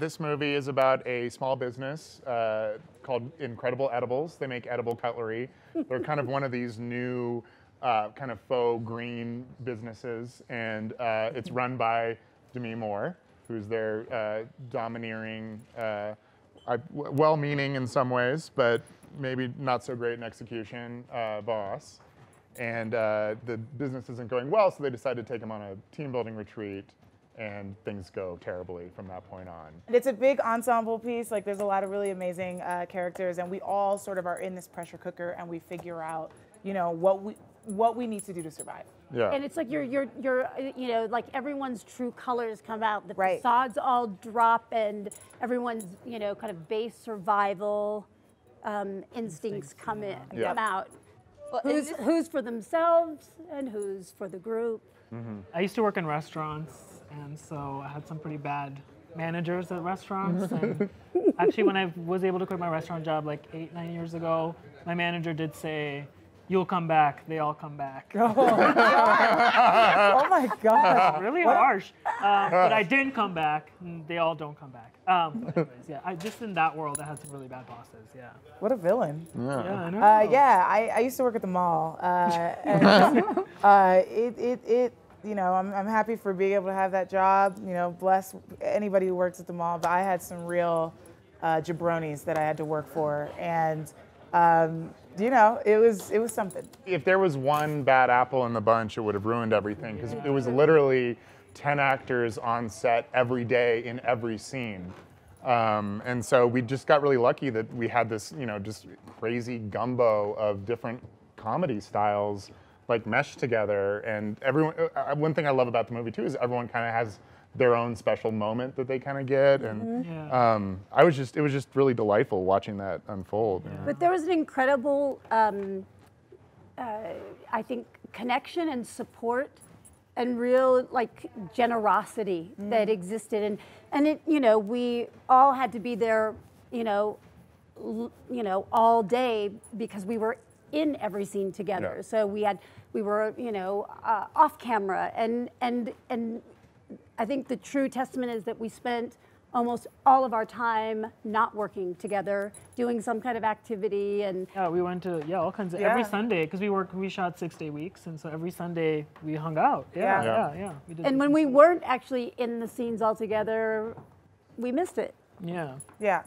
This movie is about a small business uh, called Incredible Edibles. They make edible cutlery. They're kind of one of these new uh, kind of faux green businesses, and uh, it's run by Demi Moore, who's their uh, domineering, uh, well-meaning in some ways, but maybe not so great in execution uh, boss. And the business isn't going well, so they decide to take him on a team building retreat, and things go terribly from that point on. It's a big ensemble piece. Like there's a lot of really amazing uh, characters, and we all sort of are in this pressure cooker, and we figure out, you know, what we what we need to do to survive. Yeah. And it's like you're, you're, you're, you know, like everyone's true colors come out. The Right. facades all drop, and everyone's, you know, kind of base survival um, instincts come in, Yeah. come out. Well, Who's, this- who's for themselves and who's for the group. Mm-hmm. I used to work in restaurants, and so I had some pretty bad managers at restaurants. and actually, when I was able to quit my restaurant job like eight, nine years ago, my manager did say, "You'll come back. They all come back." oh my God. really harsh. Um, but I didn't come back. They all don't come back. Um, anyways, yeah, I, just in that world, I had some really bad bosses. Yeah. What a villain. Yeah, I know. Uh, yeah, I, I used to work at the mall. Uh, and, uh, it, it, it, you know, I'm, I'm happy for being able to have that job. You know, bless anybody who works at the mall. But I had some real uh, jabronis that I had to work for, and um, you know, it was it was something. if there was one bad apple in the bunch, it would have ruined everything because it was literally 10 actors on set every day in every scene. Um, and so we just got really lucky that we had this, you know, just crazy gumbo of different comedy styles like meshed together. And everyone, uh, one thing I love about the movie too is everyone kind of has their own special moment that they kind of get. And Yeah. um, I was just, it was just really delightful watching that unfold. But there was an incredible, um, uh, I think, connection and support and real like generosity that existed, and and it, you know, we all had to be there, you know, l- you know, all day because we were in every scene together. Yeah. So we had, we were, you know, uh, off camera, and and and I think the true testament is that we spent almost all of our time not working together, doing some kind of activity, and Yeah, we went to yeah all kinds of every Sunday because we work we shot six day weeks and so every Sunday we hung out. Yeah, Yeah. yeah, Yeah. yeah. we did and when we weren't actually in the scenes all together, we missed it. yeah. Yeah.